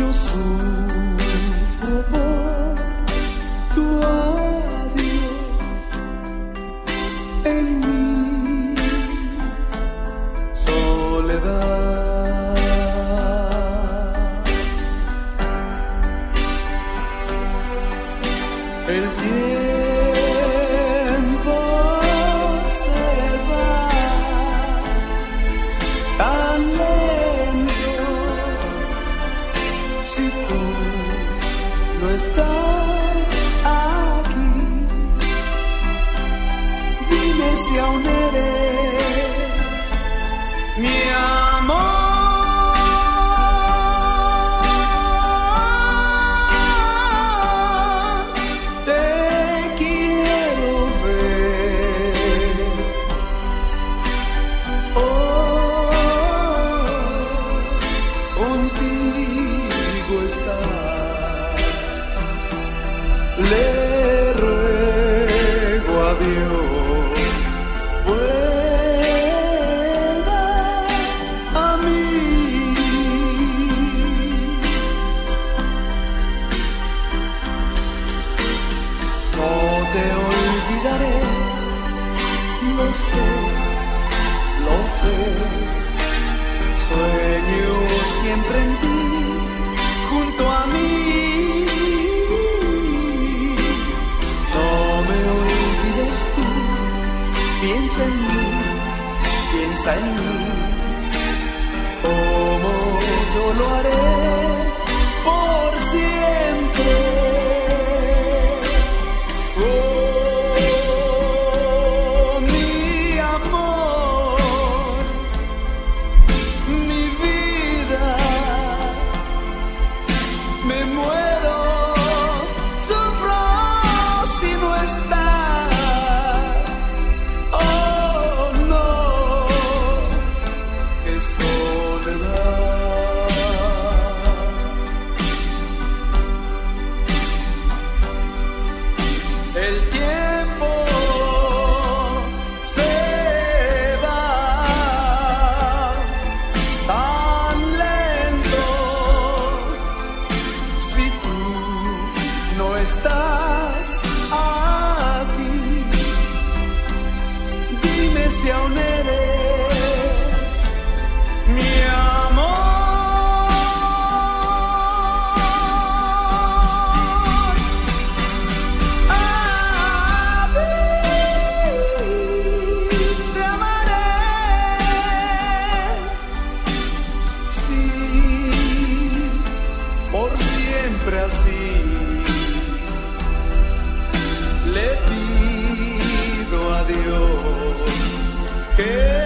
yo sufro por tu adiós en mí. Si tú no estás aquí. Dime si aún eres mi amor. Te Le ruego a Dios, vuelvas a mí. No te olvidaré, lo sé, lo sé. Sueño olvides tú, piensa en mí, piensa en mí. Oh. Así. Le pido a Dios que